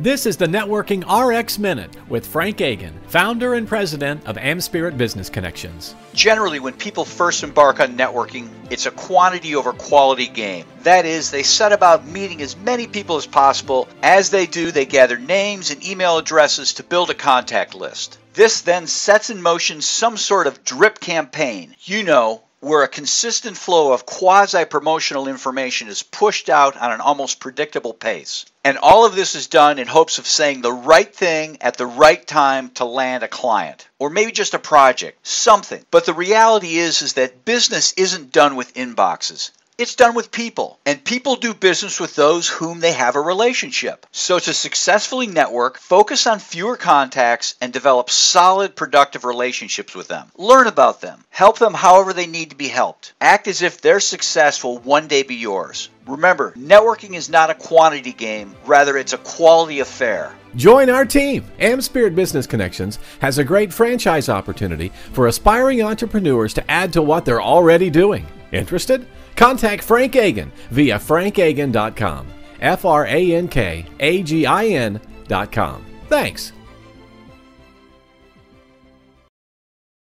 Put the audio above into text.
This is the Networking Rx Minute with Frank Agin, founder and president of AmSpirit Business Connections. Generally, when people first embark on networking, it's a quantity over quality game. That is, they set about meeting as many people as possible. As they do, they gather names and email addresses to build a contact list. This then sets in motion some sort of drip campaign. You know, where a consistent flow of quasi promotional information is pushed out on an almost predictable pace. And all of this is done in hopes of saying the right thing at the right time to land a client or maybe just a project, something. But the reality is is that business isn't done with inboxes. It's done with people, and people do business with those whom they have a relationship. So, to successfully network, focus on fewer contacts and develop solid, productive relationships with them. Learn about them, help them however they need to be helped. Act as if their success will one day be yours. Remember, networking is not a quantity game, rather, it's a quality affair. Join our team. AmSpirit Business Connections has a great franchise opportunity for aspiring entrepreneurs to add to what they're already doing. Interested? Contact Frank Agin via frankagin.com. F R A N K A G I N.com. Thanks.